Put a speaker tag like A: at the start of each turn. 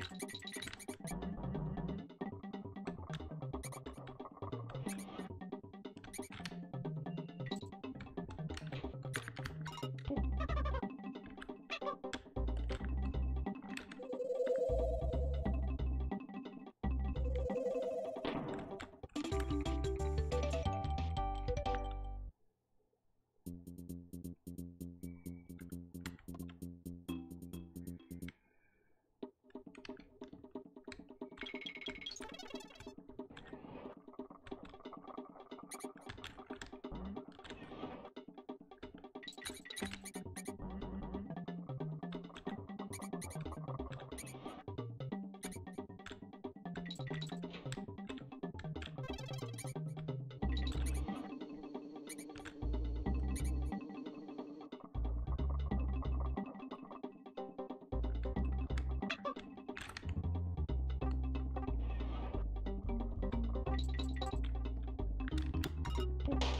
A: you thank you